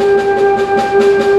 Música